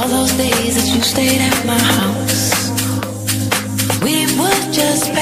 All those days that you stayed at my house. We were just